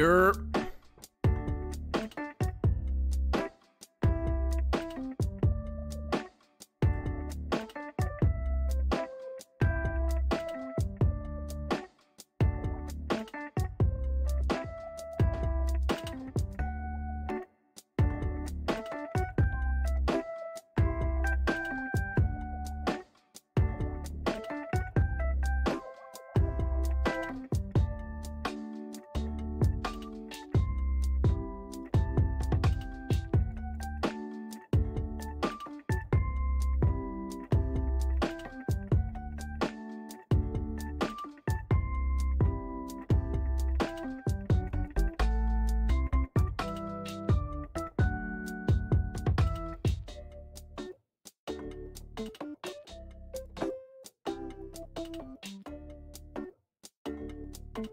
You're. Yo,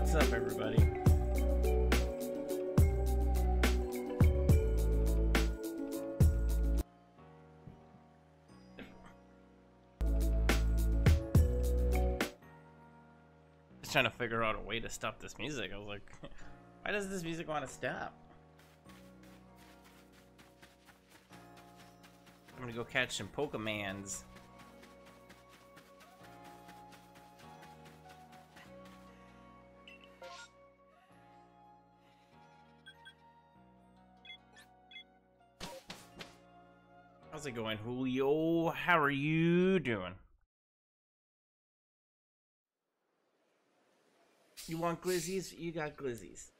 what's up, everybody? Just trying to figure out a way to stop this music. I was like, why does this music want to stop? I'm gonna go catch some Pokemans. Going, Julio? How are you doing? You want glizzies? You got glizzies.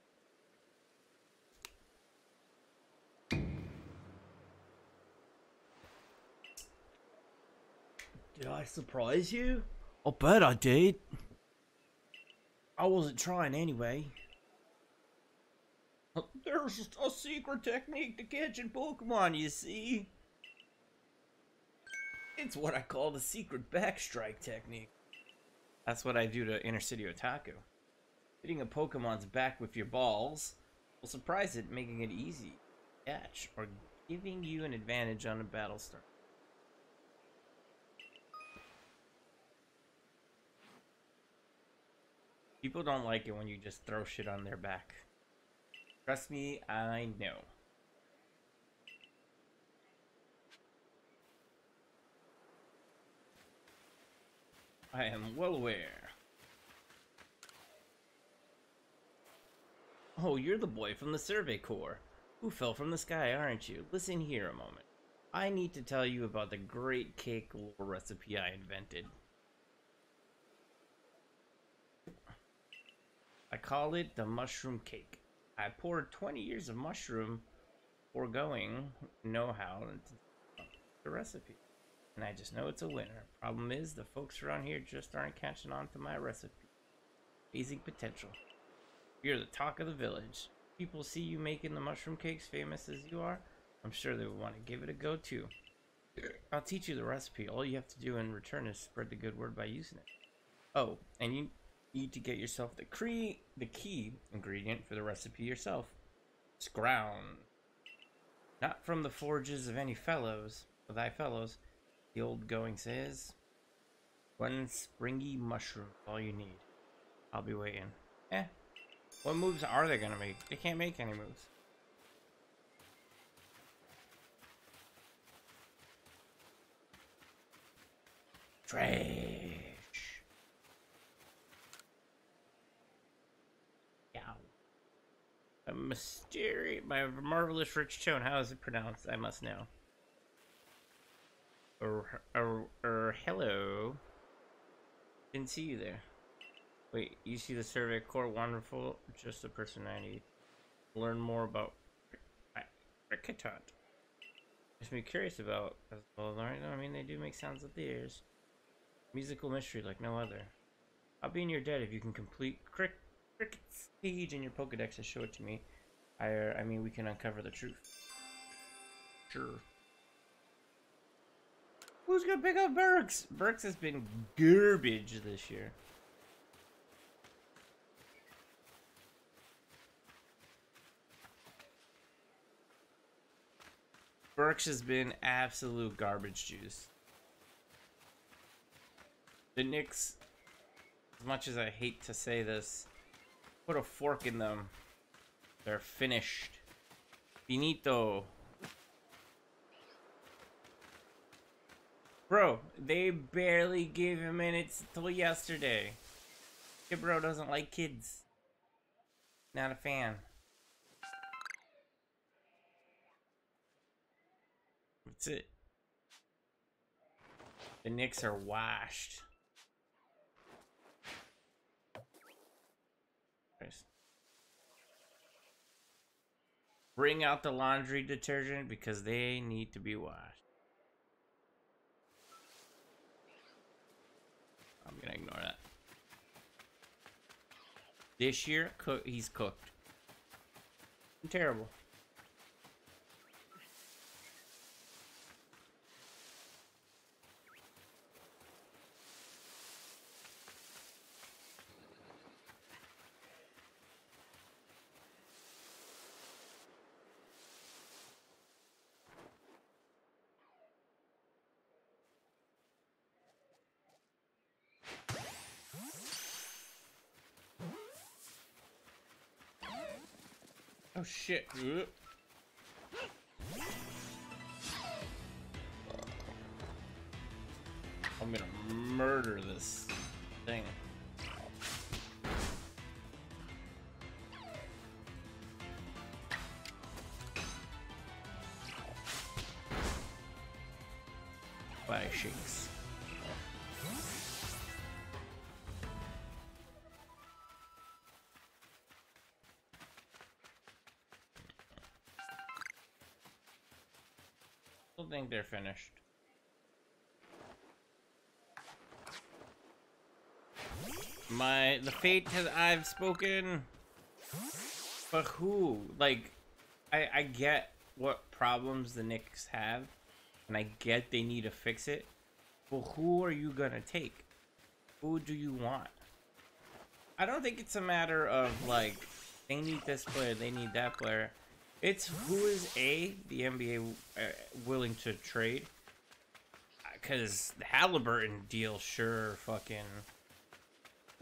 Did I surprise you? I'll bet I did. I wasn't trying anyway. There's a secret technique to catching Pokemon, you see? It's what I call the secret backstrike technique. That's what I do to Inner City Otaku. Hitting a Pokemon's back with your balls will surprise it, making it easy to catch, or giving you an advantage on a battle start. People don't like it when you just throw shit on their back. Trust me, I know. I am well aware. Oh, you're the boy from the Survey Corps. Who fell from the sky, aren't you? Listen here a moment. I need to tell you about the great cake lore recipe I invented. I call it the mushroom cake. I poured 20 years of mushroom foregoing know-how into the recipe. And I just know it's a winner. Problem is, the folks around here just aren't catching on to my recipe. Amazing potential. You're the talk of the village. People see you making the mushroom cakes famous as you are. I'm sure they would want to give it a go too. I'll teach you the recipe. All you have to do in return is spread the good word by using it. Oh, and you need to get yourself the the key ingredient for the recipe yourself. Scrown. Not from the forges of any fellows, of thy fellows, the old going says. One springy mushroom, all you need. I'll be waiting. Eh. What moves are they gonna make? They can't make any moves. Trash. Yeah. A mysterious, my marvelous rich tone. How is it pronounced? I must know. Or, or, or, hello. Didn't see you there. Wait, you see the Survey Corps wonderful? Just the person I need. Learn more about Kricketot. Makes me curious about well. I mean, they do make sounds with ears. Musical mystery like no other. I'll be in your debt if you can complete Crick Cricket's page in your Pokedex and show it to me. I, I mean, we can uncover the truth. Sure. Who's gonna pick up Burks? Burks has been garbage this year. Burks has been absolute garbage juice. The Knicks, as much as I hate to say this, put a fork in them. They're finished. Finito. Bro, they barely gave him minutes till yesterday. Kid bro doesn't like kids. Not a fan. That's it. The Knicks are washed. Bring out the laundry detergent because they need to be washed. I'm gonna ignore that. This year, cook he's cooked. Terrible. Shit. I'm gonna murder this thing. Think they're finished. My the fate has I've spoken. But who? Like, I I get what problems the Knicks have, and I get they need to fix it. But who are you gonna take? Who do you want? I don't think it's a matter of like they need this player, they need that player. It's who is A, the NBA uh, willing to trade? Because the Haliburton deal sure fucking.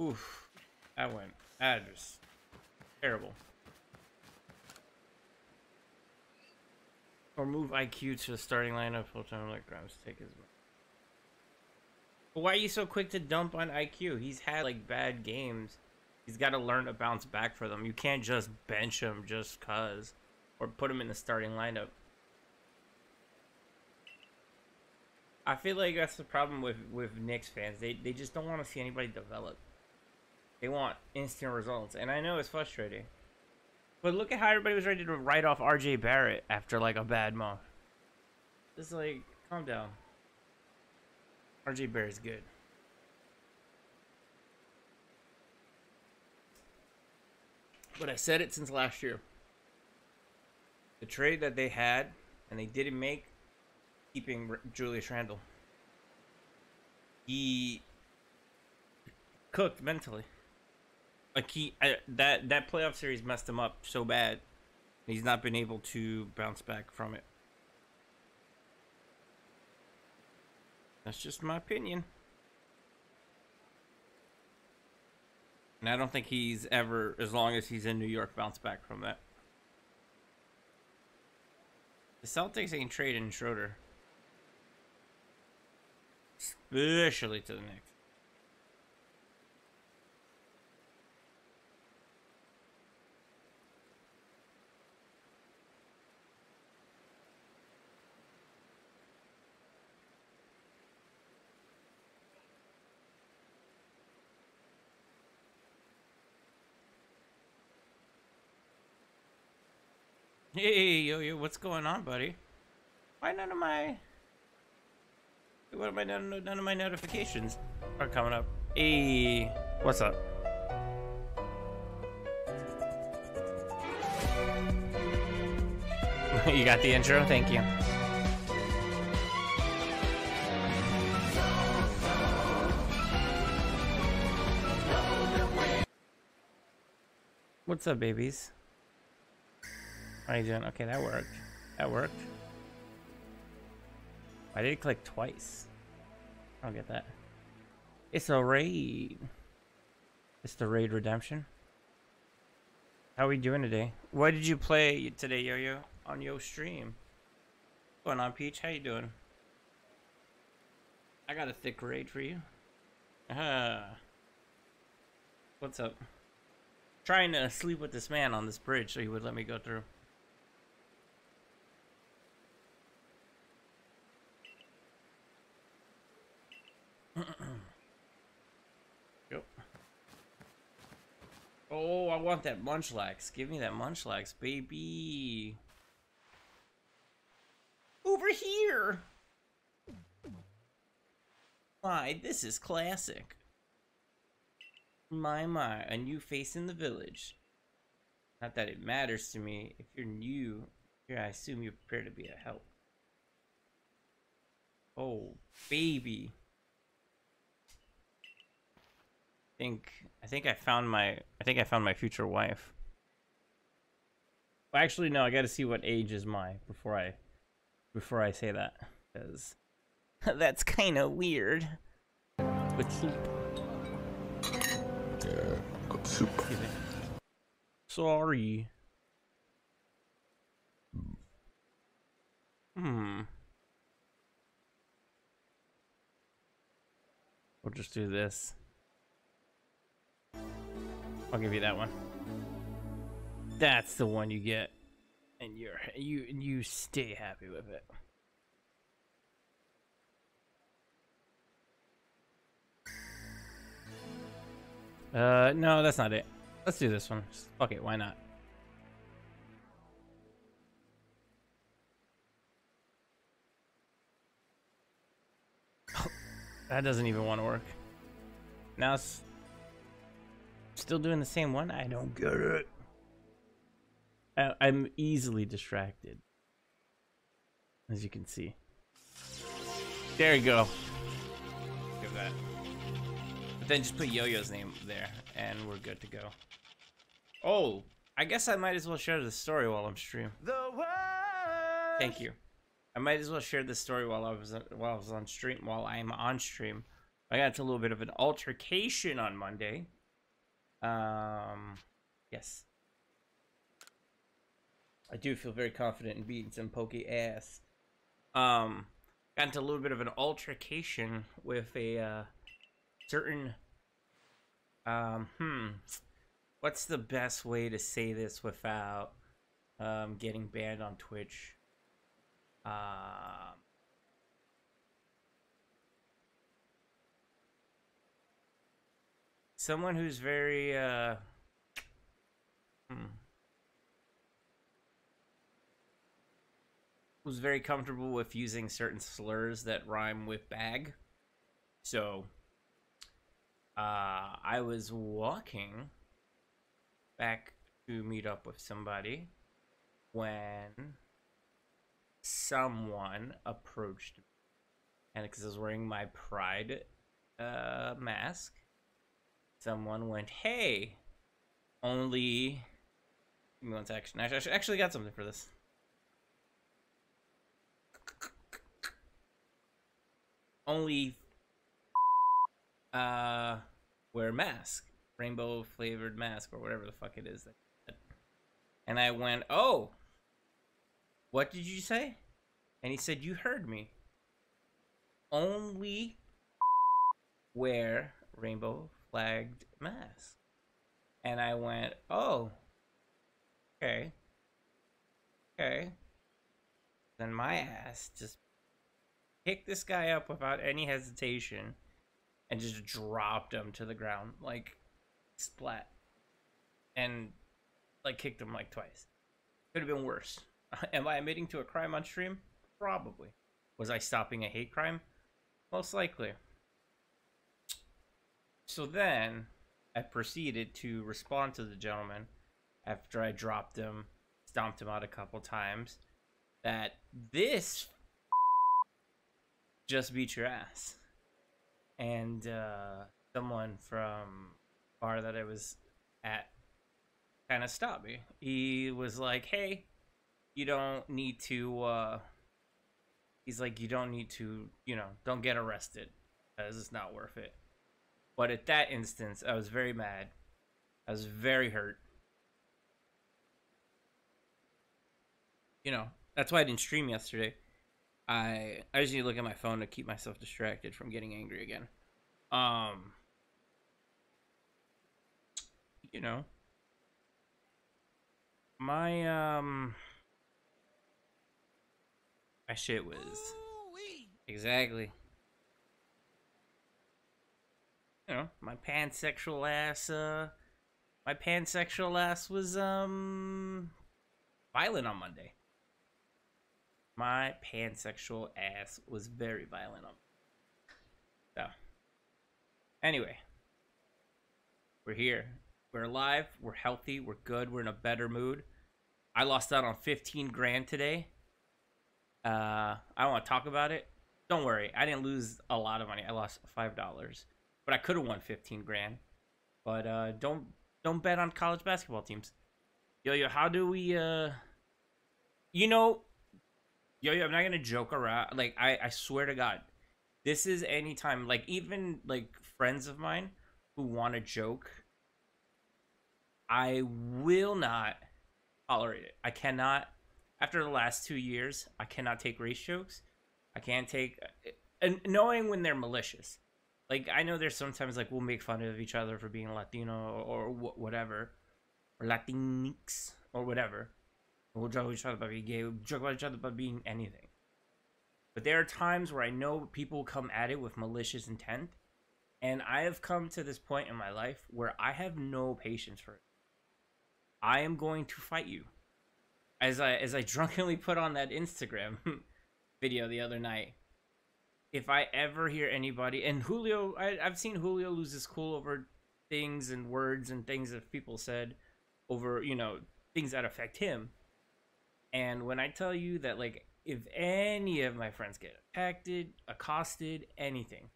Oof. That went. That just. Terrible. Or move IQ to the starting lineup full time like Grimes take his. But why are you so quick to dump on IQ? He's had like bad games. He's got to learn to bounce back for them. You can't just bench him just cause or put him in the starting lineup. I feel like that's the problem with with Knicks fans. They they just don't want to see anybody develop. They want instant results, and I know it's frustrating. But look at how everybody was ready to write off R.J. Barrett after like a bad month. It's like, calm down. R.J. Barrett's good. But I said it since last year the trade that they had and they didn't make keeping Julius Randle. He cooked mentally. Like he I, that that playoff series messed him up so bad. He's not been able to bounce back from it. That's just my opinion. And I don't think he's ever, as long as he's in New York, bounced back from that. The Celtics ain't trading Schroeder. Especially to the Knicks. Hey, yo, yo, what's going on, buddy? Why none of my... What am I, none, none of my notifications are coming up? Hey, what's up? you got the intro? Thank you. What's up, babies? How are you doing? Okay, that worked. That worked. I did click twice. I don't get that. It's a raid. It's the raid redemption. How are we doing today? What did you play today, Yo-Yo, on your stream? What's going on, Peach? How you doing? I got a thick raid for you. Ah. What's up? Trying to sleep with this man on this bridge so he would let me go through. yep. Oh, I want that munchlax. Give me that munchlax, baby. Over here. My, this is classic. My, my, a new face in the village. Not that it matters to me. If you're new, here I assume you're prepared to be a help. Oh, baby. Think I think I found my I think I found my future wife. Well, actually, no. I got to see what age is my before I before I say that because that's kind of weird. With soup. Yeah, got soup. Sorry. Hmm. We'll just do this. I'll give you that one. That's the one you get, and you're you you stay happy with it. Uh, no, that's not it. Let's do this one. Fuck it, why not? that doesn't even want to work. Now it's Still doing the same one? I don't get it. I, I'm easily distracted. As you can see. There you go. Give that. But then just put Yo-Yo's name there, and we're good to go. Oh, I guess I might as well share the story while I'm stream. Thank you. I might as well share this story while I was while I was on stream. While I'm on stream, I got into a little bit of an altercation on Monday um, yes. I do feel very confident in beating some pokey ass. Um, got into a little bit of an altercation with a uh, certain. Um, hmm. What's the best way to say this without um, getting banned on Twitch? Um. Someone who's very uh hmm, who's very comfortable with using certain slurs that rhyme with bag. So uh I was walking back to meet up with somebody when someone approached me. And because I was wearing my pride uh mask someone went, "Hey, only." Give me one second. I actually got something for this. Only uh wear mask, rainbow flavored mask or whatever the fuck it is. And I went, "Oh, what did you say?" And he said, "You heard me. Only wear rainbow flagged masks. And I went, oh, okay. Okay. Then my ass just picked this guy up without any hesitation and just dropped him to the ground. Like, splat. And, like, kicked him like twice. Could have been worse. Am I admitting to a crime on stream? Probably. Was I stopping a hate crime? Most likely. So then, I proceeded to respond to the gentleman after I dropped him, stomped him out a couple times, that this just beat your ass. And uh, someone from bar that I was at kind of stopped me. He was like, "Hey, you don't need to." Uh, he's like, "You don't need to, you know, don't get arrested, because it's not worth it." But at that instance, I was very mad. I was very hurt. You know, that's why I didn't stream yesterday. I I just need to look at my phone to keep myself distracted from getting angry again. Um, you know, my um, my shit was exactly. You know, my pansexual ass. Uh, my pansexual ass was um violent on Monday. My pansexual ass was very violent on. So, anyway, we're here. We're alive. We're healthy. We're good. We're in a better mood. I lost out on 15 grand today. Uh, I don't want to talk about it. Don't worry. I didn't lose a lot of money. I lost $5. But I could have won 15 grand. But uh, don't don't bet on college basketball teams. Yo yo, how do we uh you know yo yo, I'm not gonna joke around like I, I swear to God, this is anytime like even like friends of mine who wanna joke, I will not tolerate it. I cannot after the last two years, I cannot take race jokes. I can't take and knowing when they're malicious like I know there's sometimes like we'll make fun of each other for being Latino or, or whatever, or Latinx or whatever. We'll joke each other about being gay. We'll joke about each other about being anything. But there are times where I know people come at it with malicious intent, and I have come to this point in my life where I have no patience for it. I am going to fight you. As I as I drunkenly put on that Instagram video the other night, if I ever hear anybody and Julio, I, I've seen Julio lose his cool over things and words and things that people said over, you know, things that affect him. And when I tell you that, like, if any of my friends get affected, accosted, anything,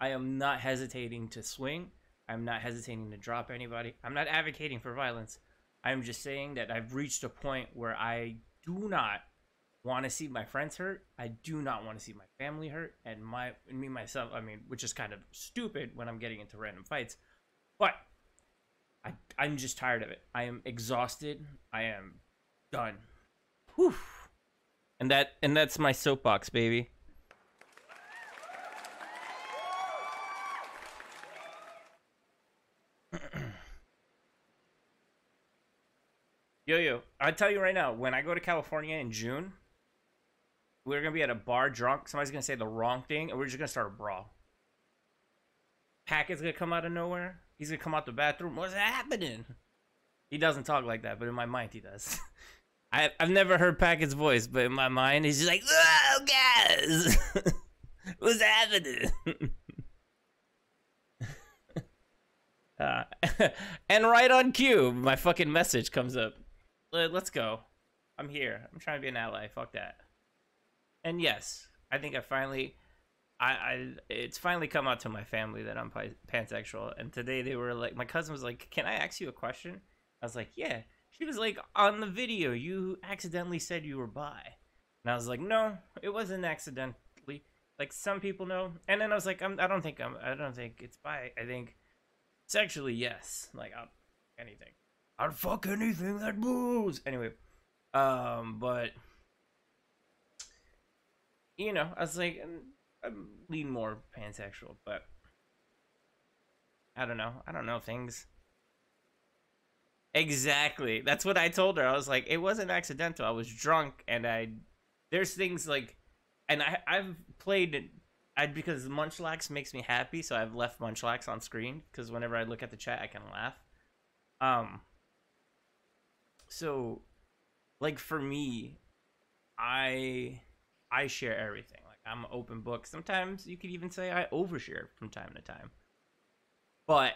I am not hesitating to swing. I'm not hesitating to drop anybody. I'm not advocating for violence. I'm just saying that I've reached a point where I do not want to see my friends hurt. I do not want to see my family hurt, and my and me myself. I mean, which is kind of stupid when I'm getting into random fights, but I I'm just tired of it. I am exhausted. I am done. Whew. And that and that's my soapbox, baby. Yo yo, I tell you right now, when I go to California in June, we're gonna be at a bar drunk. Somebody's gonna say the wrong thing, and we're just gonna start a brawl. Packet's gonna come out of nowhere. He's gonna come out the bathroom. What's happening? He doesn't talk like that, but in my mind he does. I I've never heard Packet's voice, but in my mind he's just like, "Oh, guys, what's happening?" uh, and right on cue, my fucking message comes up. Let's go. I'm here. I'm trying to be an ally. Fuck that and yes, I think I finally, I, I, it's finally come out to my family that I'm pansexual. And today they were like, my cousin was like, "Can I ask you a question?" I was like, "Yeah." She was like, "On the video, you accidentally said you were bi," and I was like, "No, it wasn't accidentally. Like some people know." And then I was like, I'm, "I don't think I'm. I don't think it's bi. I think sexually, yes. Like I'll anything. I'd fuck anything that moves." Anyway, um, but you know, I was like, I'm, I'm lean more pansexual, but I don't know. I don't know things. Exactly. That's what I told her. I was like, it wasn't accidental. I was drunk and I there's things like and I I've played I because Munchlax makes me happy, so I've left Munchlax on screen because whenever I look at the chat I can laugh. Um so like for me, I I share everything. Like I'm an open book. Sometimes you could even say I overshare from time to time. But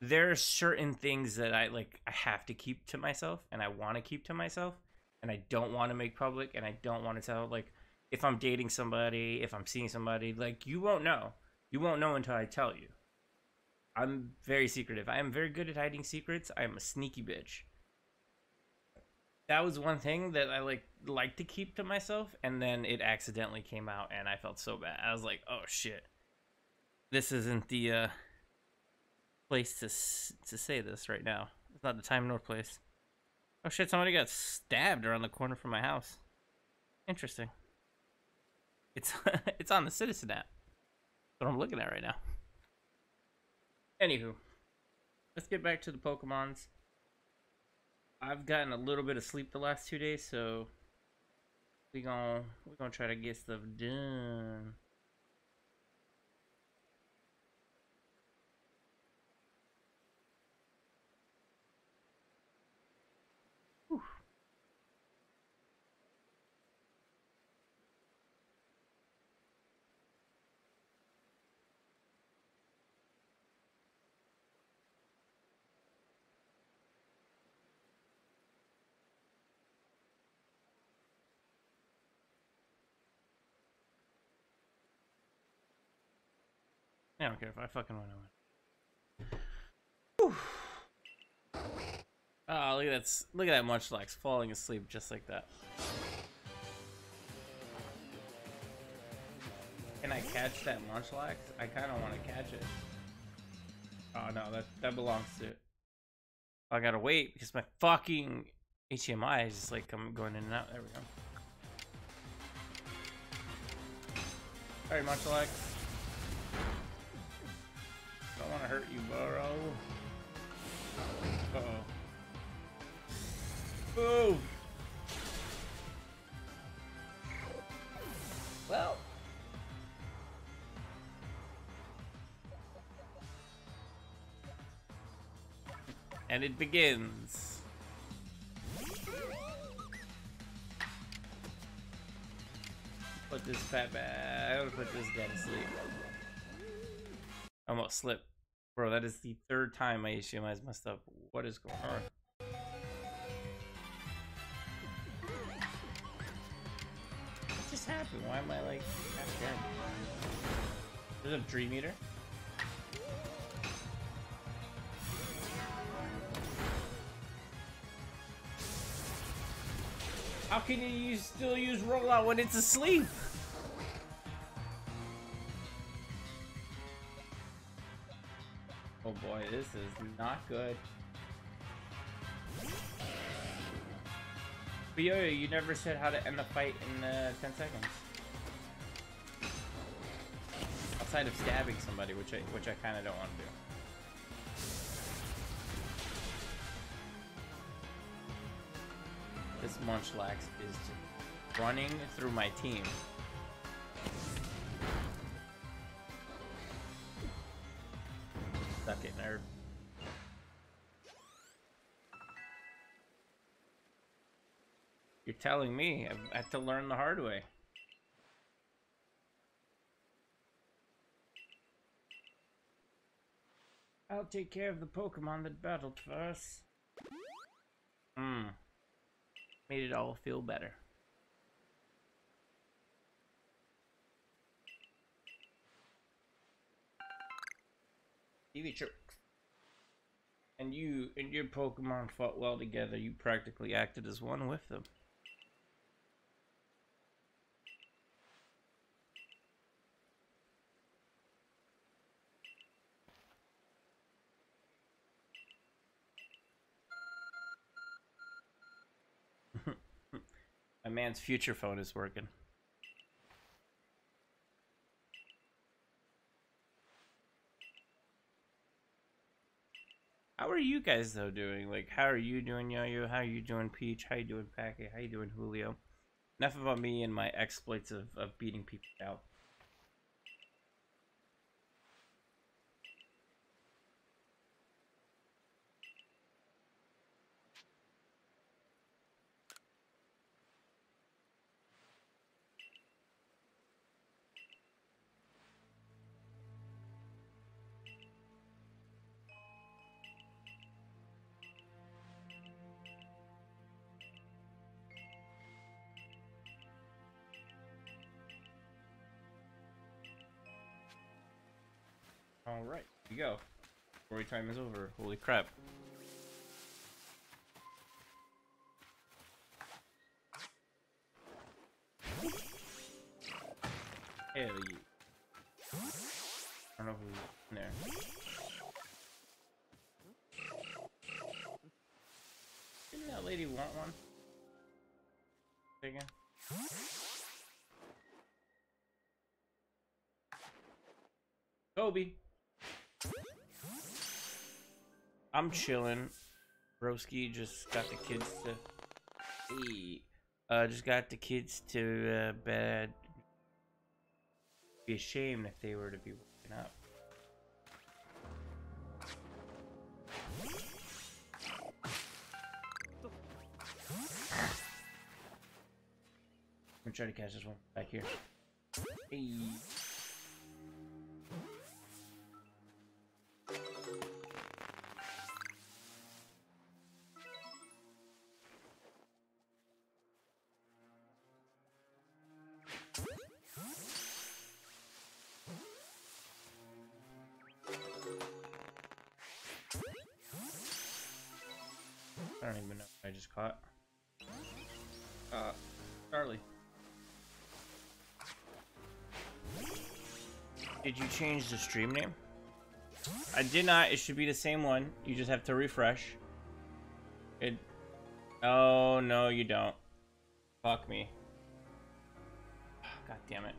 there are certain things that I like I have to keep to myself and I want to keep to myself and I don't want to make public and I don't want to tell like if I'm dating somebody, if I'm seeing somebody, like you won't know. You won't know until I tell you. I'm very secretive. I am very good at hiding secrets. I am a sneaky bitch. That was one thing that I like like to keep to myself and then it accidentally came out and I felt so bad. I was like, "Oh shit. This isn't the uh place to to say this right now. It's not the time nor place. Oh shit! Somebody got stabbed around the corner from my house. Interesting. It's it's on the Citizen app. What I'm looking at right now. Anywho, let's get back to the Pokemons. I've gotten a little bit of sleep the last two days, so we gonna we gonna try to get stuff done. I don't care if I fucking win. I win. Oh, look at that! Look at that Munchlax falling asleep just like that. Can I catch that Munchlax? I kind of want to catch it. Oh no, that that belongs to. I gotta wait because my fucking HDMI is just like I'm going in and out. There we go. Alright, Munchlax. Want to hurt you, Burrow. Uh oh. Move! Well. And it begins. Put this fat back. I'm gonna put this guy to sleep. Almost slipped. Bro, that is the third time my HDMI has messed up. What is going on? What just happened? Why am I like half dead? There's a Dream Eater. How can you use, still use rollout when it's asleep? This is not good. Yo, you never said how to end the fight in uh, 10 seconds. Outside of stabbing somebody, which I which I kind of don't want to do. This Munchlax is running through my team. You're telling me I have to learn the hard way. I'll take care of the Pokemon that battled for us. Hmm. Made it all feel better. TV Tricks. And you and your Pokemon fought well together. You practically acted as one with them. A man's future phone is working. How are you guys though doing? Like, how are you doing, Yo-Yo? How are you doing, Peach? How you doing, Packy? How you doing, Julio? Enough about me and my exploits of, of beating people out. Go. Story time is over. Holy crap. Chilling. Broski just got the kids to eat. Uh, just got the kids to uh, bed. Be ashamed if they were to be waking up. I'm gonna try to catch this one back here. Hey. Did you change the stream name? I did not. It should be the same one. You just have to refresh. It. Oh, no, you don't. Fuck me. God damn it.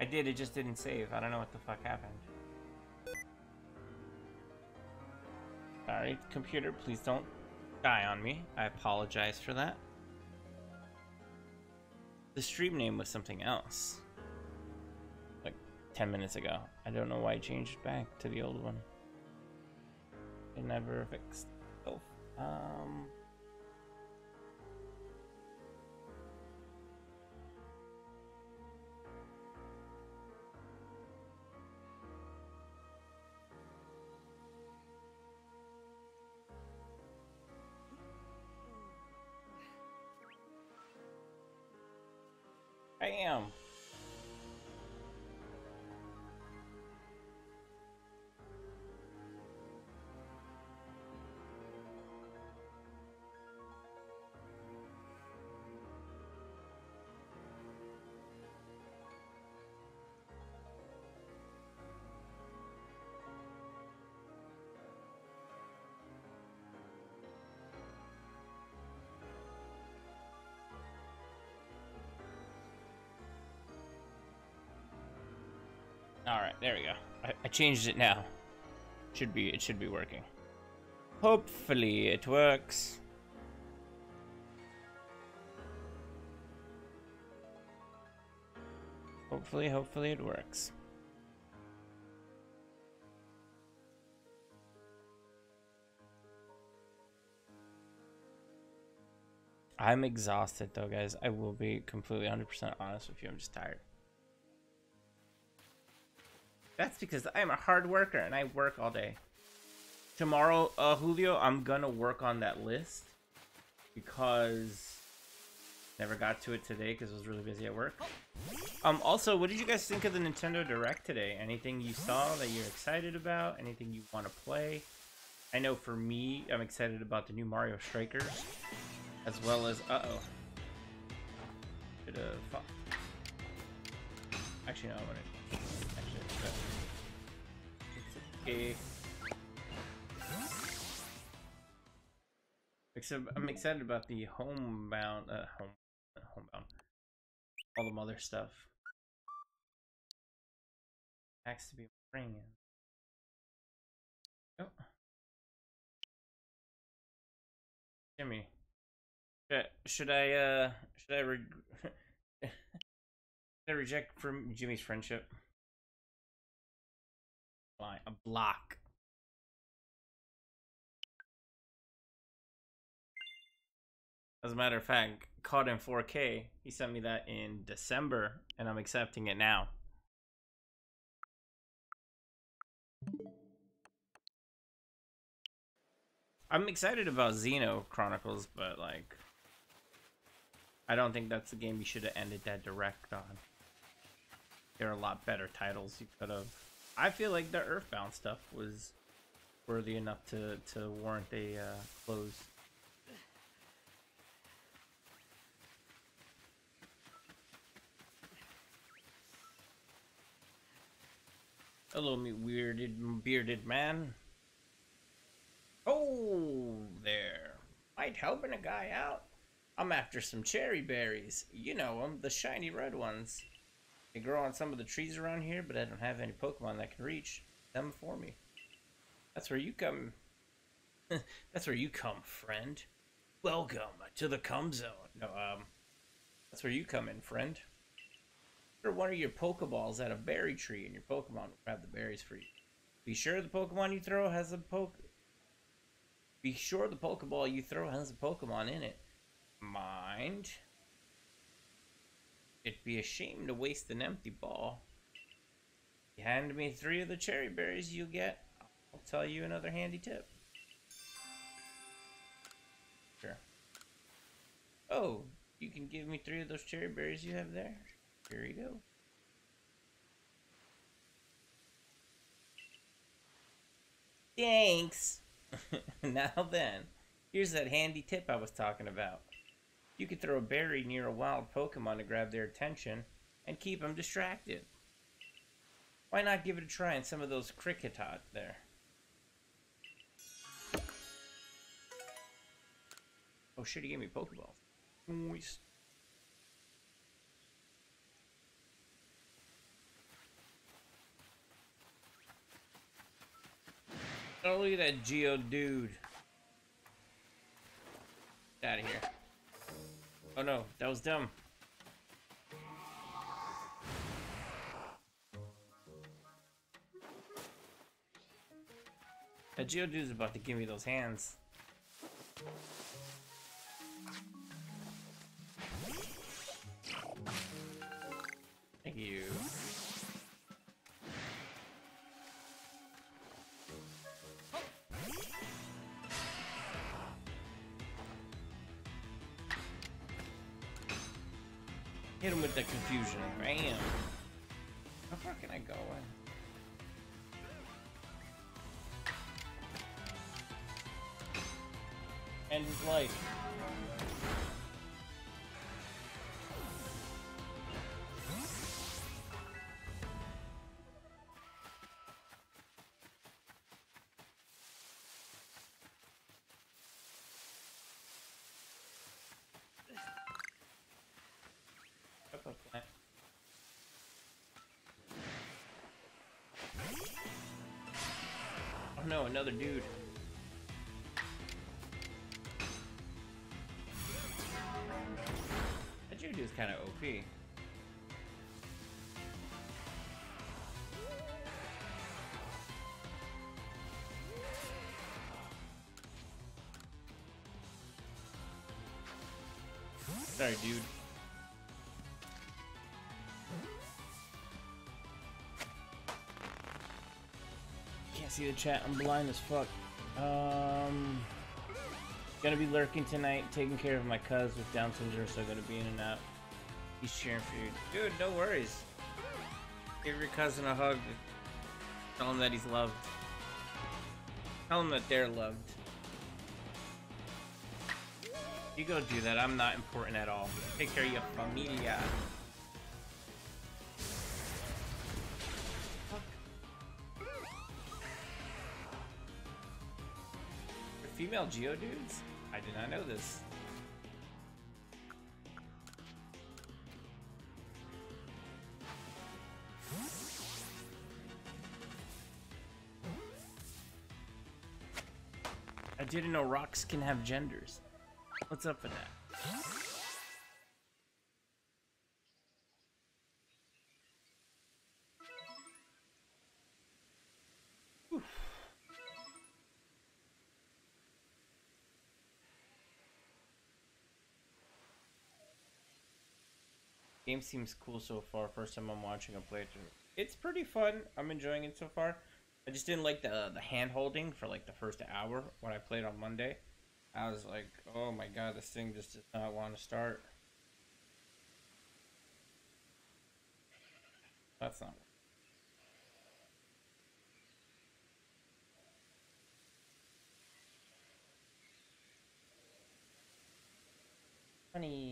I did, it just didn't save. I don't know what the fuck happened. Alright, computer, please don't die on me. I apologize for that. The stream name was something else. Like 10 minutes ago. I don't know why I changed back to the old one. It never fixed itself. Um... I Alright, there we go. I, I changed it now. Should be it should be working. Hopefully it works. Hopefully, hopefully it works. I'm exhausted though, guys. I will be completely 100% honest with you. I'm just tired. That's because I'm a hard worker and I work all day. Tomorrow, uh, Julio, I'm gonna work on that list because never got to it today because I was really busy at work. Um, also, what did you guys think of the Nintendo Direct today? Anything you saw that you're excited about? Anything you want to play? I know for me, I'm excited about the new Mario Strikers, as well as uh oh, bit of actually no, I want to actually. Okay. Except I'm excited about the homebound, uh, home, homebound, all the mother stuff. Has to be ringing. Oh. Jimmy. Should, should I uh should I re- should I reject from Jimmy's friendship? A block. As a matter of fact, caught in 4K. He sent me that in December, and I'm accepting it now. I'm excited about Xeno Chronicles, but like, I don't think that's the game you should have ended that direct on. There are a lot better titles you could have. I feel like the Earthbound stuff was worthy enough to to warrant a uh, close. Hello, me weirded bearded man. Oh, there. Might helping a guy out. I'm after some Cheri Berries. You know them, the shiny red ones. They grow on some of the trees around here, but I don't have any Pokemon that can reach them for me. That's where you come. that's where you come, friend. Welcome to the Come Zone. No, um, that's where you come in, friend. Throw one of your Pokeballs at a berry tree, and your Pokemon will grab the berries for you. Be sure the Pokemon you throw has a poke. Be sure the Pokeball you throw has a Pokemon in it. Mind. It'd be a shame to waste an empty ball. You hand me three of the Cheri Berries you get, I'll tell you another handy tip. Sure. Oh, you can give me three of those Cheri Berries you have there? Here you go. Thanks. now then, here's that handy tip I was talking about. You could throw a berry near a wild Pokemon to grab their attention and keep them distracted. Why not give it a try in some of those Kricketot there? Oh shit, he gave me Pokeballs. Nice. Oh, look at that Geodude. Get out of here. Oh no, that was dumb. That Geodude's about to give me those hands. Thank you. Hit him with the confusion. Bam. How far can I go? End his life. No, another dude. That dude is kind of OP. Sorry, dude. See the chat. I'm blind as fuck. Um, gonna be lurking tonight, taking care of my cuz with Down syndrome, so gonna be in and out. He's cheering for you, dude. No worries. Give your cousin a hug. Tell him that he's loved. Tell him that they're loved. You go do that. I'm not important at all. Take care of your familia. Geodudes? I did not know this. I didn't know rocks can have genders. What's up with that? Game seems cool so far. First time I'm watching a playthrough. It's pretty fun. I'm enjoying it so far. I just didn't like the the hand holding for like the first hour when I played on Monday. I was like, oh my god, this thing just does not want to start. That's not. Honey.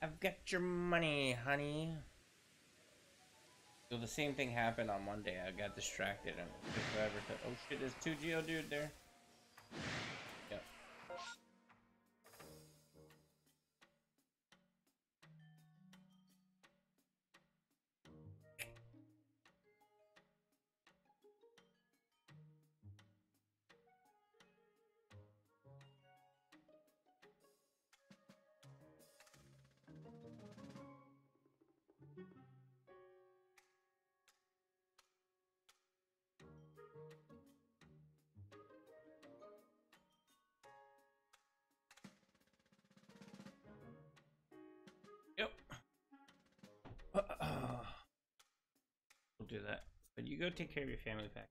I've got your money, honey. So the same thing happened on Monday. I got distracted and took forever to. Oh shit! There's two Geodude there. Go take care of your family pack.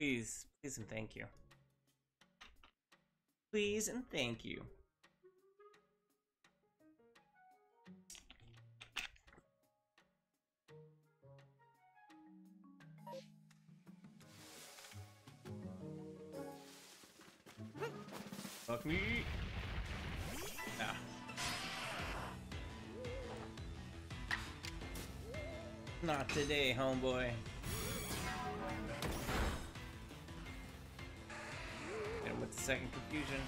Please, please and thank you. Please and thank you. Fuck me. Ah. Not today, homeboy. Second confusion.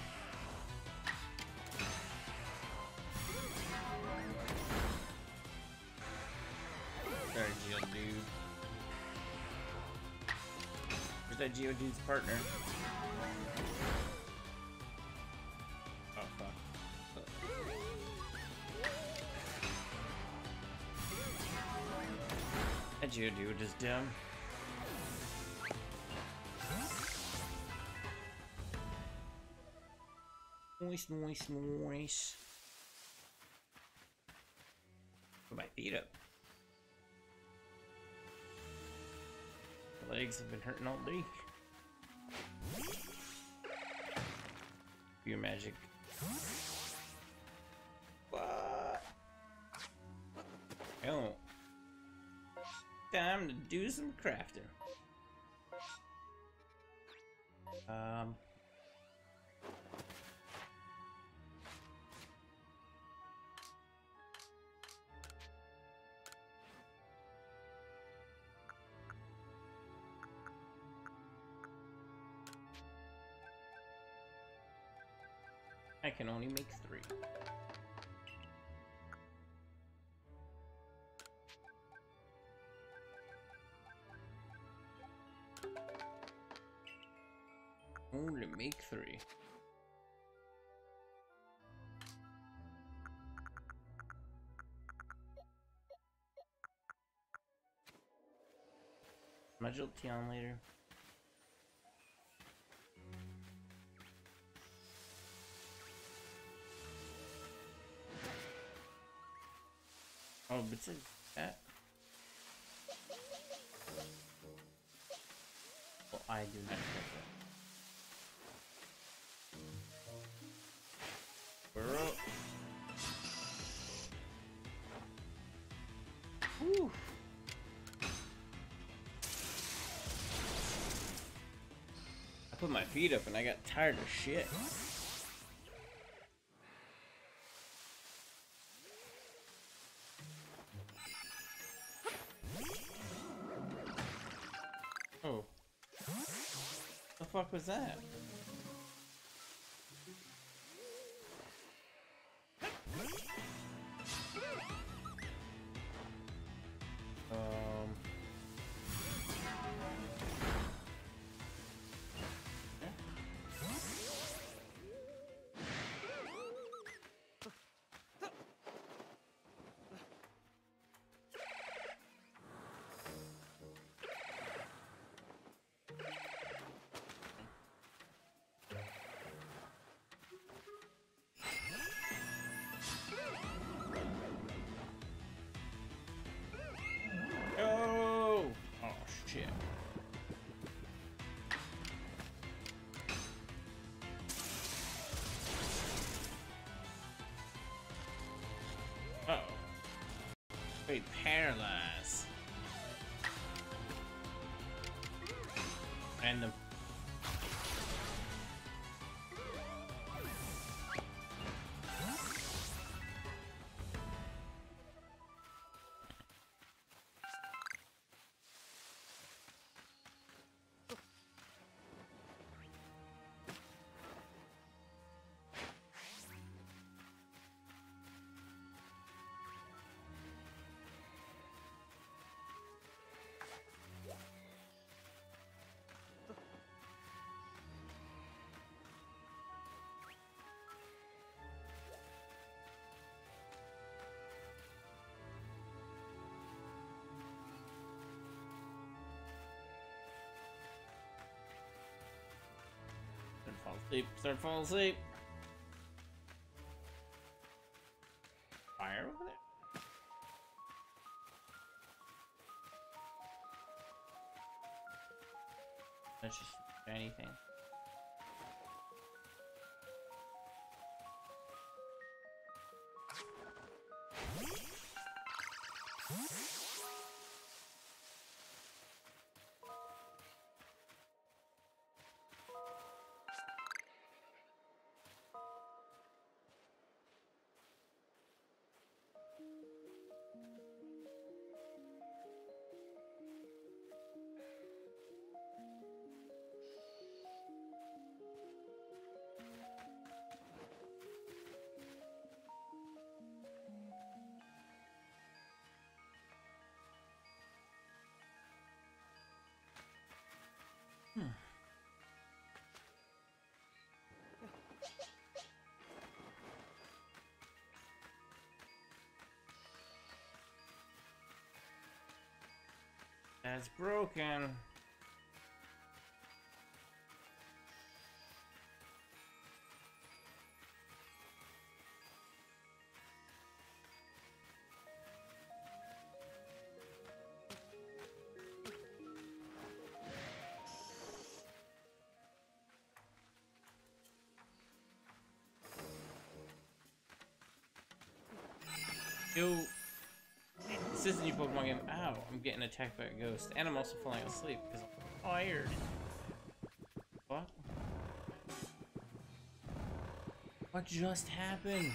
Sorry, Geodude. Where's that Geodude's partner? Oh, fuck. That Geodude is dumb. Noise, noise, noise. Put my feet up. My legs have been hurting all day. Your magic. What? Oh. Time to do some crafting. Um. Can only make three. Only make three. Module Tion later. Oh, but I do not. Whew. I put my feet up and I got tired of shit. Was that? Wait, paralyze. Random. Asleep. Start falling asleep. Fire over there? That's just anything. That's broken. Yo, this is a new Pokemon game. Ow, I'm getting attacked by a ghost. And I'm also falling asleep because I'm tired. What? What just happened?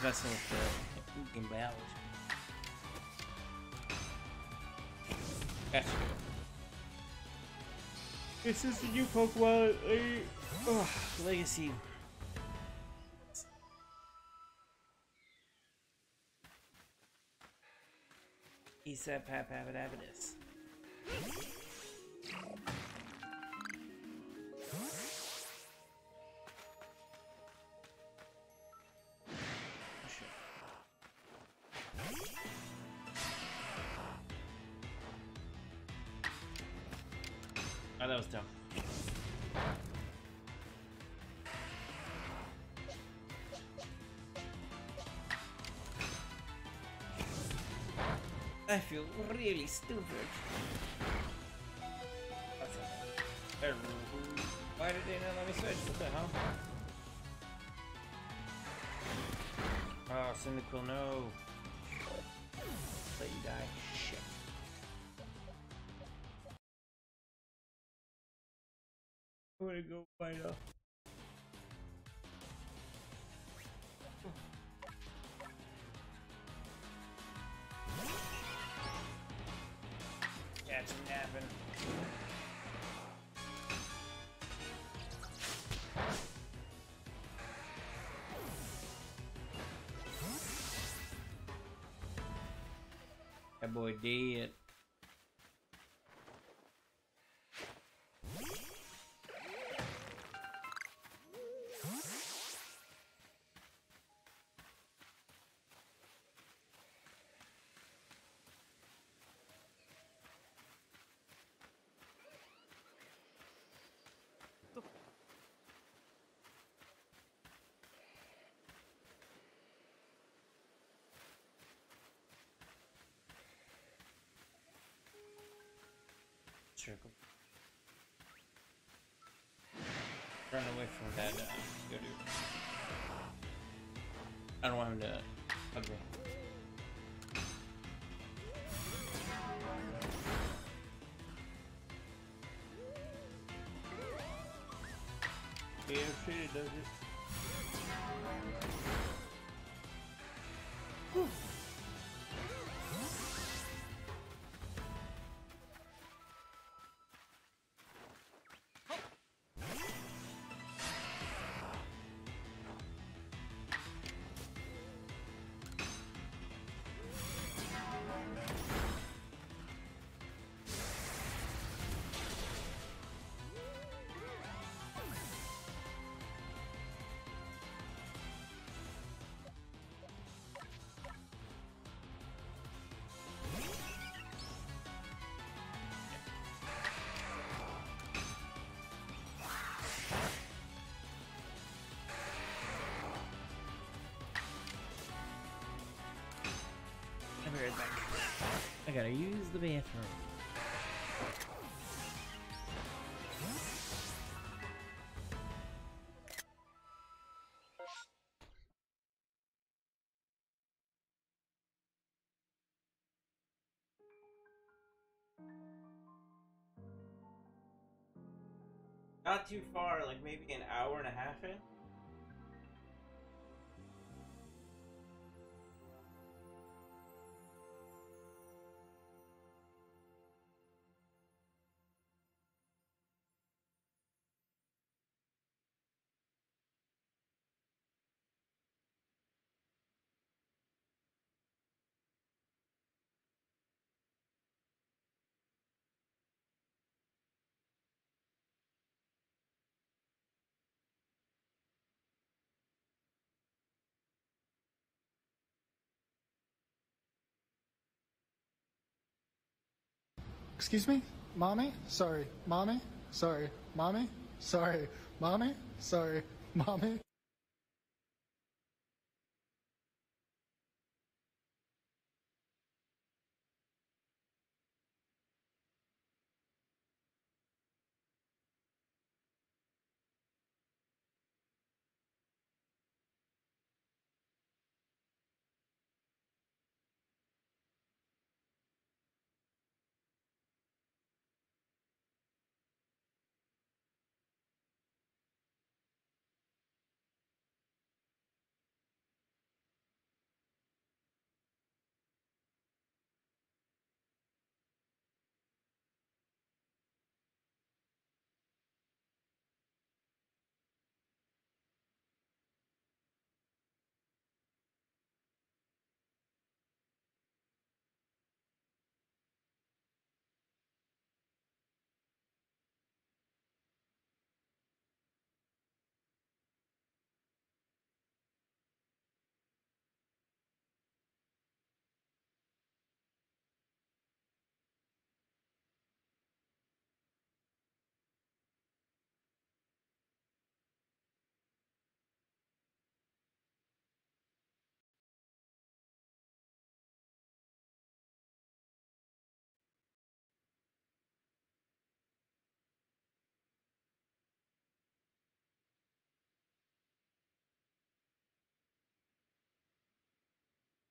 Somebody's messing with game biology. Gotcha. This is the new Pokemon uh, Legacy. He said Pap Avidavidus. Really stupid. That's. Er, Why did they not let me switch? What the hell? Oh, Cyndaquil, no. Let you die. Shit. I'm gonna go find out. That boy dead. Circle. Run away from that uh, Geodude. I don't want him to hug me. Shit, does it. I'll be right back. I gotta use the bathroom. Not too far, like maybe an hour and a half Excuse me? Mommy? Sorry. Mommy? Sorry. Mommy? Sorry. Mommy? Sorry. Mommy?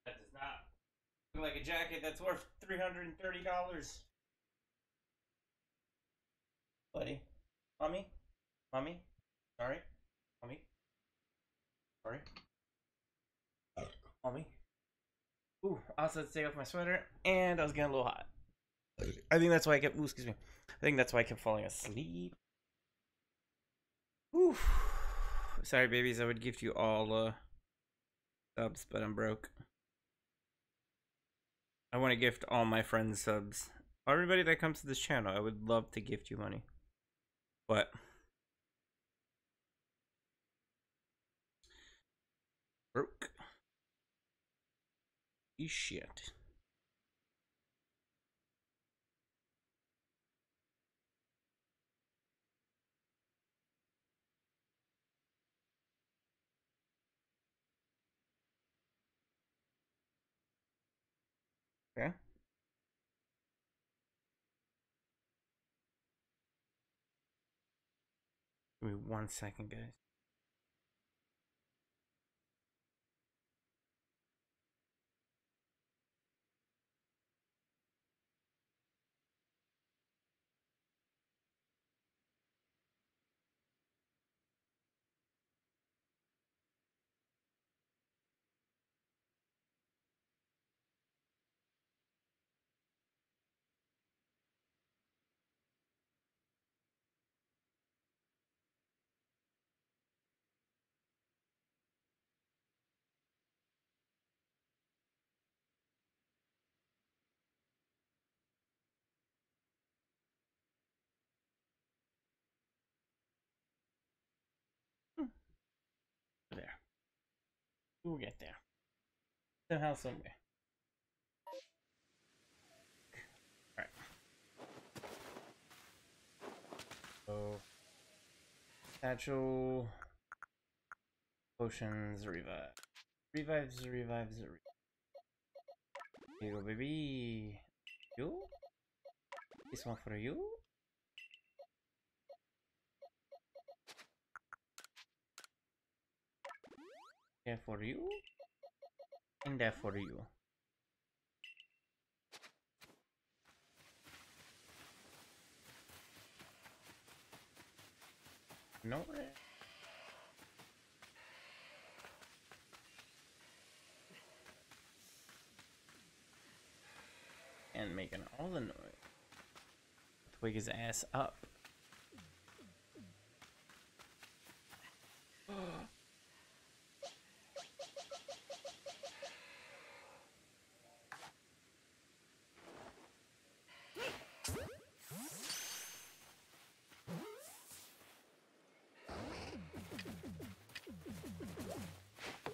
That does not look like a jacket that's worth three hundred and thirty dollars. Buddy. Mommy? Mommy? Sorry? Mommy? Sorry? Mommy? Ooh, also had to take off my sweater, and I was getting a little hot. I think that's why I kept, ooh, excuse me. I think that's why I kept falling asleep. Ooh. Sorry, babies, I would gift you all, uh, subs, but I'm broke. I want to gift all my friends subs. Everybody that comes to this channel, I would love to gift you money. But broke. You shit. Okay Give me one second, guys. We'll get there. Somehow, somewhere. Alright. So, satchel, potions, revive. Revives, revives, revives. Here you go, baby. You? This one for you? Here for you. And there for you. No. And making all the noise. Wake his ass up.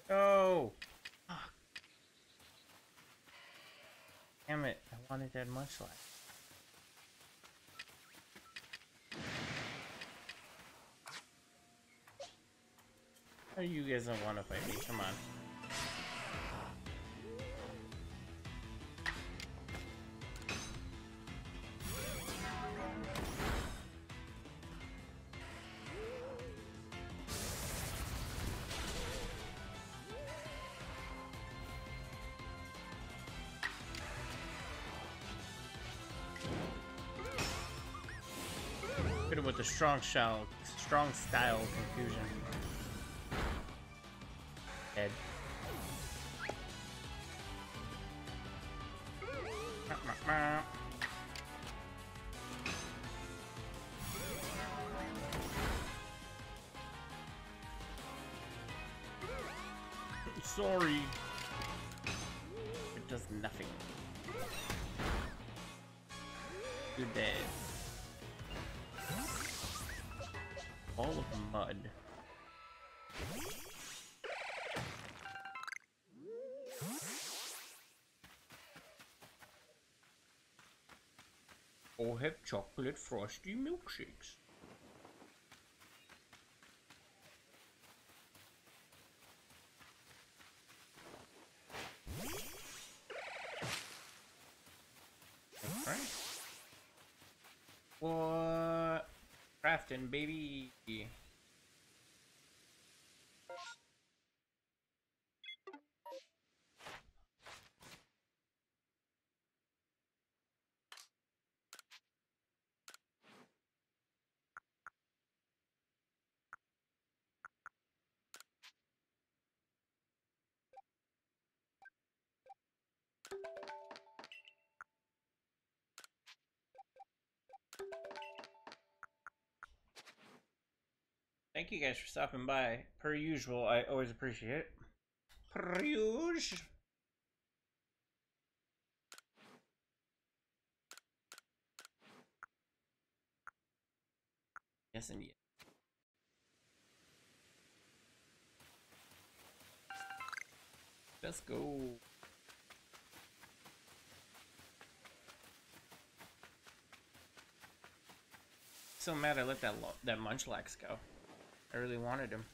No! Fuck. Damn it, I wanted that much life. How you guys don't want to fight me? Come on. Strong shell, strong style confusion. Chocolate frosty milkshakes. Alright. What? Crafting, baby. Thank you guys for stopping by. Per usual, I always appreciate it. Per usual. Yes and yes. Let's go. So mad I let that that Munchlax go. I really wanted him.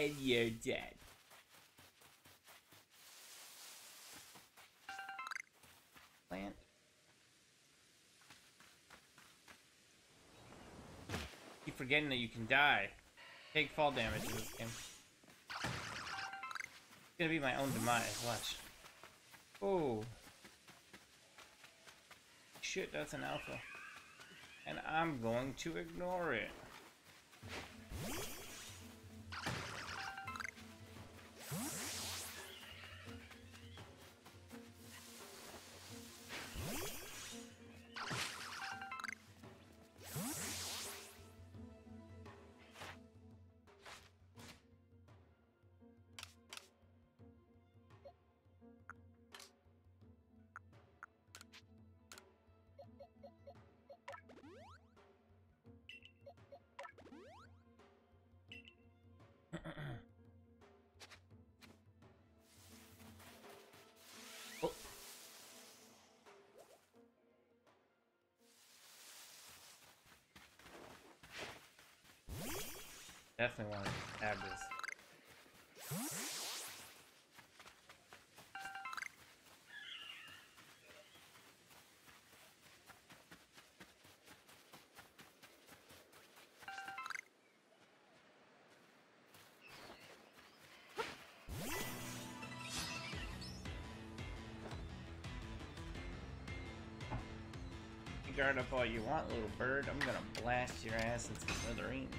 And you're dead. Plant. Keep forgetting that you can die. Take fall damage in this game. It's gonna be my own demise, watch. Oh. Shit, that's an alpha. And I'm going to ignore it. Definitely want to have this. Guard up all you want, little bird. I'm gonna blast your ass into smithereens.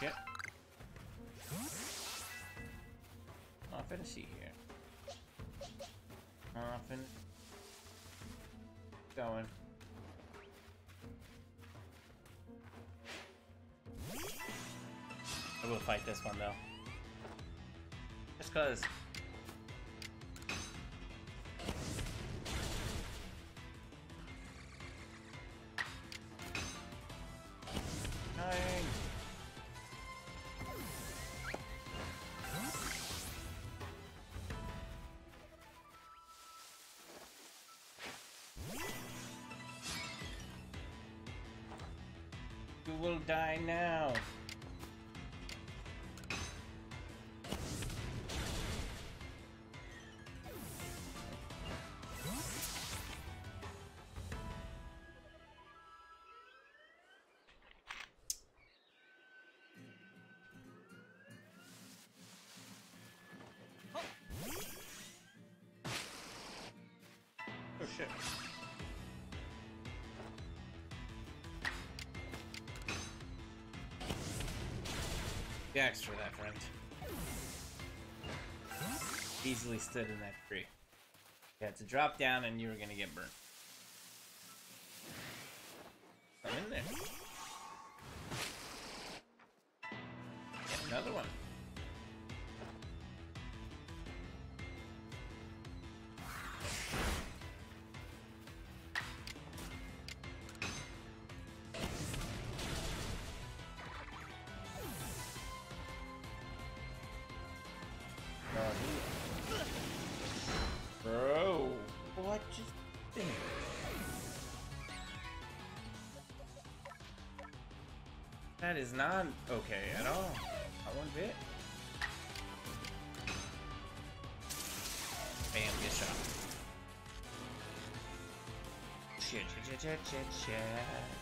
Shit. Oh, Nothing to see here. Nothing. Going. I will fight this one though. Just cause die now. Oh shit. Yaks for that, friend. Easily stood in that tree. You had to drop down and you were gonna get burnt. Not okay at all. Not one bit. Bam, good shot. Shit, shit, shit, shit, shit, shit.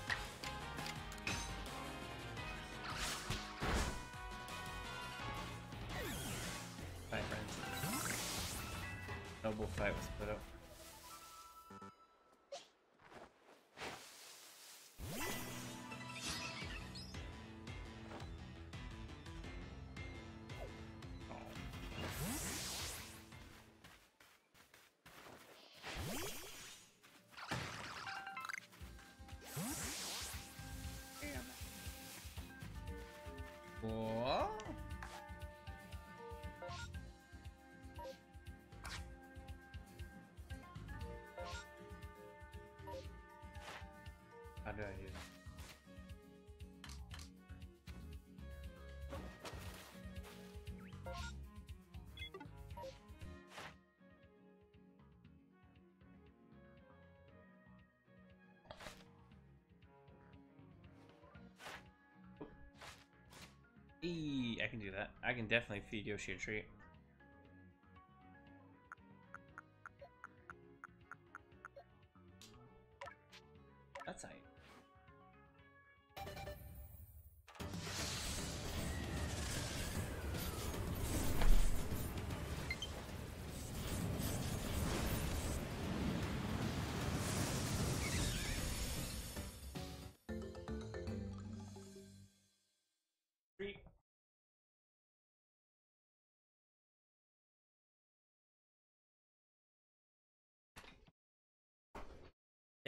Eee, I can do that. I can definitely feed Yoshi a treat.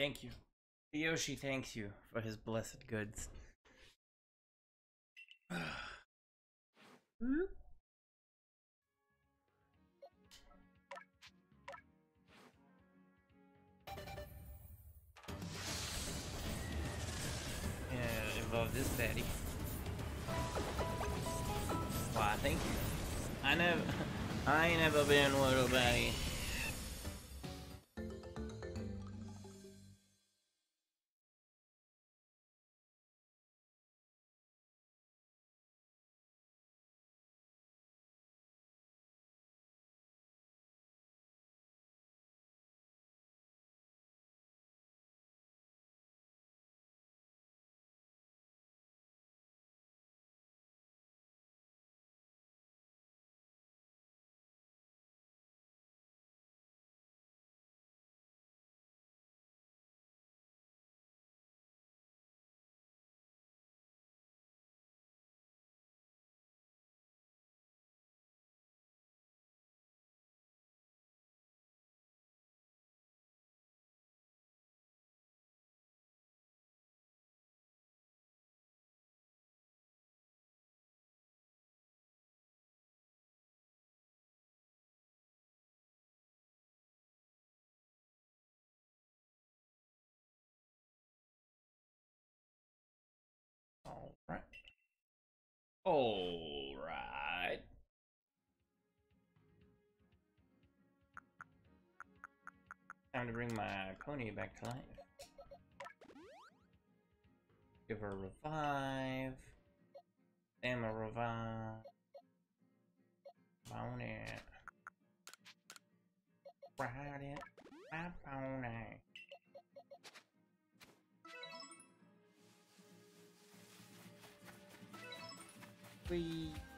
Thank you. Yoshi thanks you for his blessed goods. Hmm? Yeah, involve this fatty. Why, thank you. I never, I ain't never been with nobody. All right. All right. Time to bring my pony back to life. Give her a revive. Damn a revive. Pony. Ride it. My pony. Whee.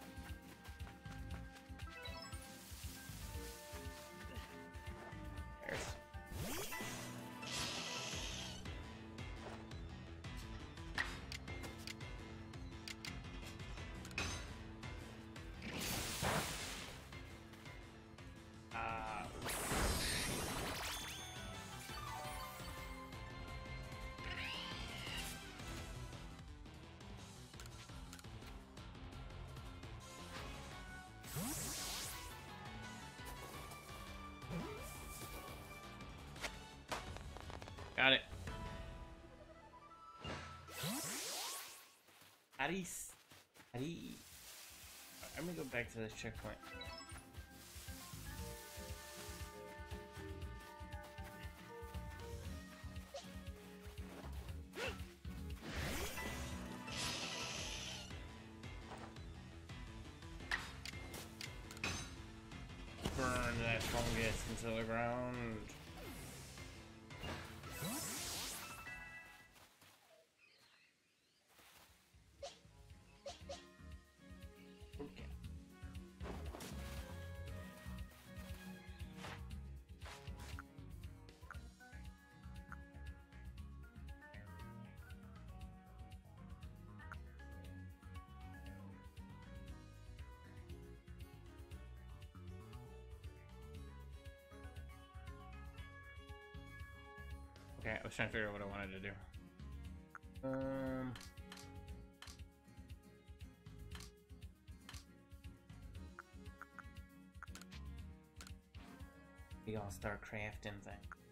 How do you... How do you... I'm gonna go back to this checkpoint. Burn that fungus into the ground. Okay, I was trying to figure out what I wanted to do. Um. We all start crafting things.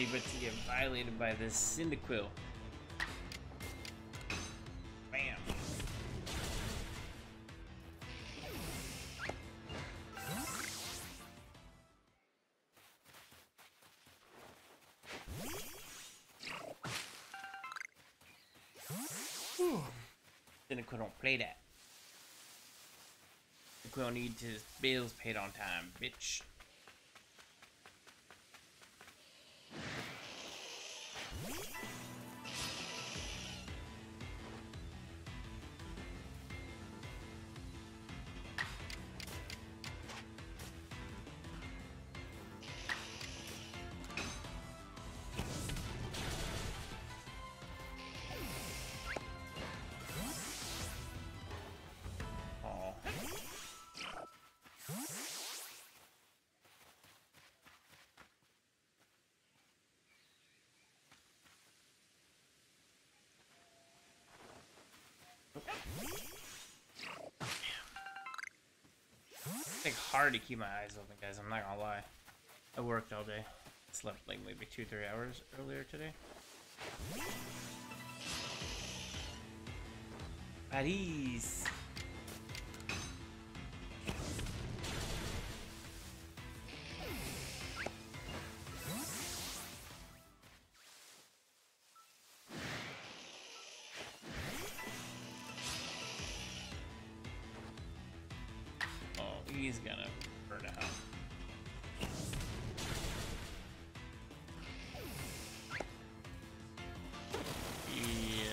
I but to get violated by this Cyndaquil. Bam. Cyndaquil don't play that. Cyndaquil needs his bills paid on time, bitch. Hard to keep my eyes open, guys. I'm not gonna lie. I worked all day. Slept like maybe two, three hours earlier today. Paris. Oh, he's gonna burn out. Yeah.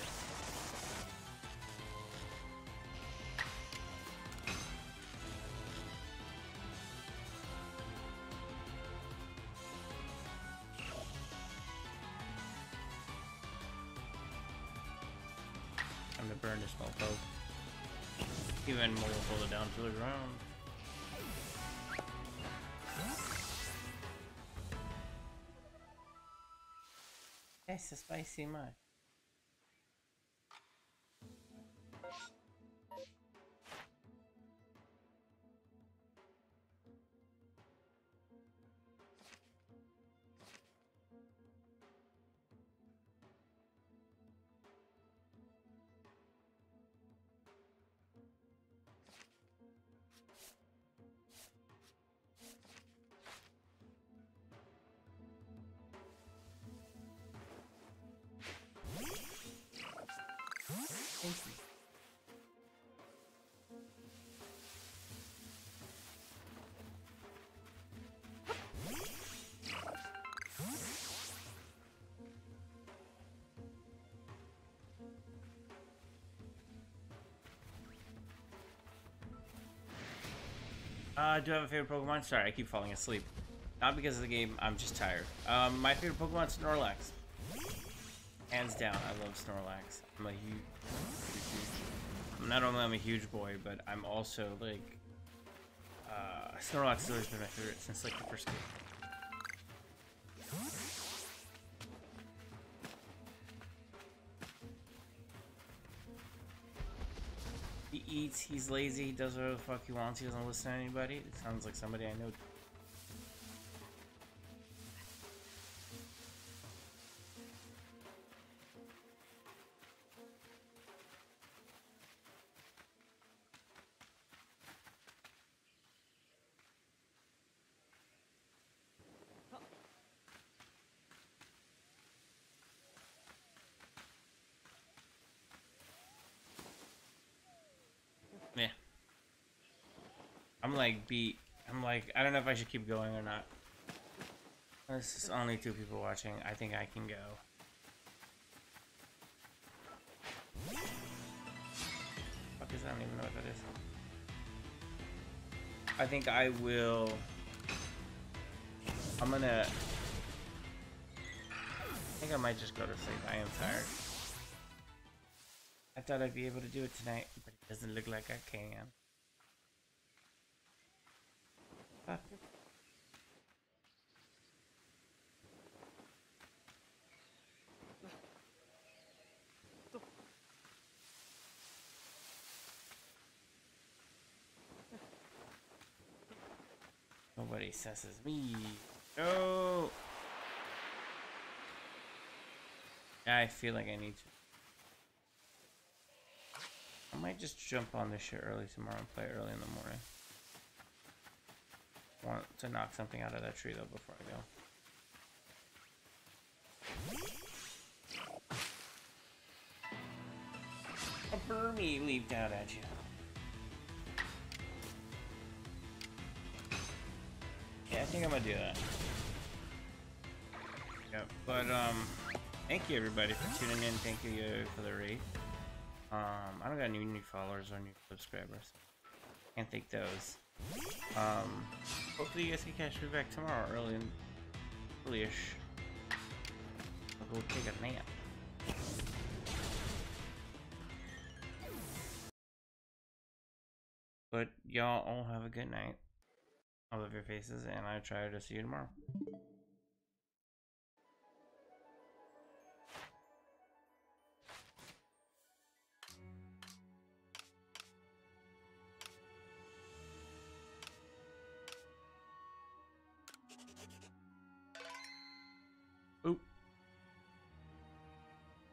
Time to burn this mofo. Even more pull it down to the ground. That's a spicy Uh, do I have a favorite Pokemon? Sorry, I keep falling asleep. Not because of the game, I'm just tired. Um, my favorite Pokemon is Snorlax. Hands down, I love Snorlax. I'm a huge, not only I'm a huge boy, but I'm also like, uh, Snorlax has always been my favorite since like the first game. He's lazy, he does whatever the fuck he wants, he doesn't listen to anybody. It sounds like somebody I know. Like beat. I'm like, I don't know if I should keep going or not. This is only two people watching. I think I can go. Fuck is? I don't even know what that is. I think I will. I'm gonna. I think I might just go to sleep. I am tired. I thought I'd be able to do it tonight, but it doesn't look like I can. Fuck. Says me. No. I feel like I need to. I might just jump on this shit early tomorrow and play early in the morning. Want to knock something out of that tree though before I go. A Burmy leaped out at you. Think I'm gonna do that. Yep, but um, thank you everybody for tuning in. Thank you for the rate. Um, I don't got any new followers or new subscribers. Can't thank those. Um, hopefully you guys can catch me back tomorrow early and early-ish. I'll go take a nap. But y'all all have a good night. I love your faces, and I try to see you tomorrow.